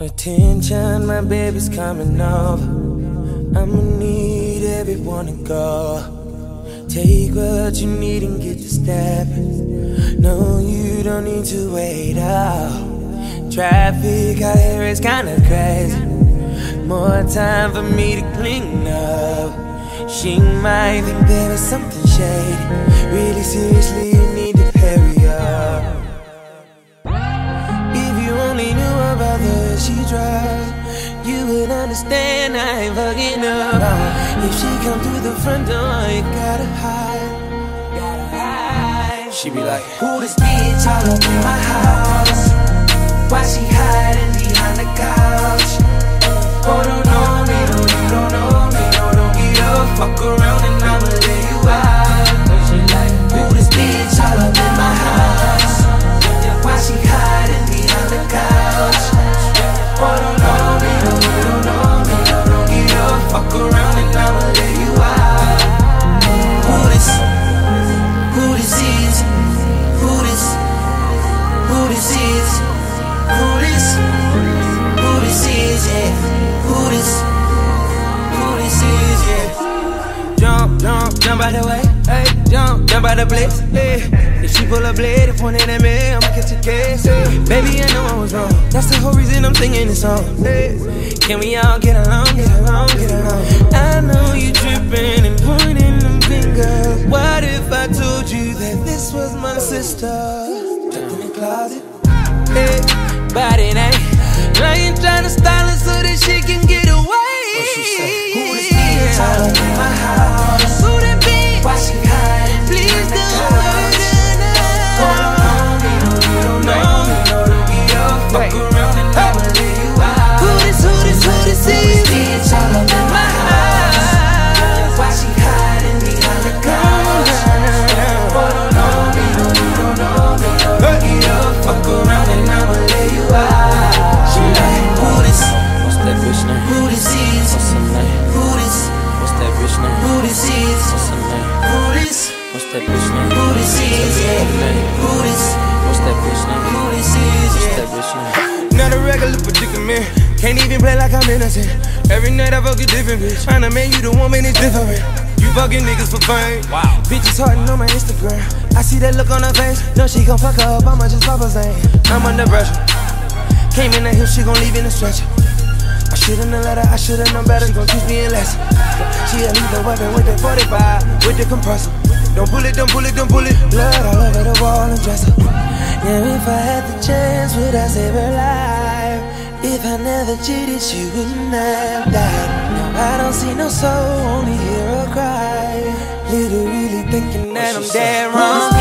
Attention, my baby's coming over. I'ma need everyone to go. Take what you need and get to stepping. No, you don't need to wait out. Traffic out here is kinda crazy. More time for me to clean up. She might think there is something shady. Really seriously, you need to hurry up. If you only knew about the way she drives, you would understand I ain't fucking up. If she come through the front door, you gotta hide. Gotta hide. She be like, Who this bitch all up in my house? Why she hiding behind the couch? Oh, me, no, you don't jump, jump out the way. Hey, jump, jump out the place. Hey. If she pull a blade and point it at me, I'ma catch a case. Hey. Baby, I know I was wrong. That's the whole reason I'm singing this song. Hey. Can we all get along, get along, get along? I know you tripping and pointing them fingers. What if I told you that this was my sister? Tucked in the closet. Hey, but it that bitch name? Who this is? Yeah. Who this? What's that bitch name? Who this is? What's Yeah. that bitch name? Not a regular predicament. Can't even play like I'm innocent. Every night I fuck a different bitch. Find a man, you the woman, it's different. You fucking niggas for fame. Wow. Bitches hardin' on my Instagram. I see that look on her face. No, she gon' fuck up. I'ma just pop her saying. I'm under pressure. Came in the hill, she gon' leave in a stretcher. I should've known let her, I should've known better. She gon' teach me a lesson. She a lethal weapon with the 45, with the compressor. Don't pull it, don't pull it, don't pull it. Blood all over the wall and dresser. Yeah, if I had the chance, would I save her life? If I never cheated, she wouldn't have died. No, I don't see no soul, only hear her cry. Literally thinking that I'm dead wrong.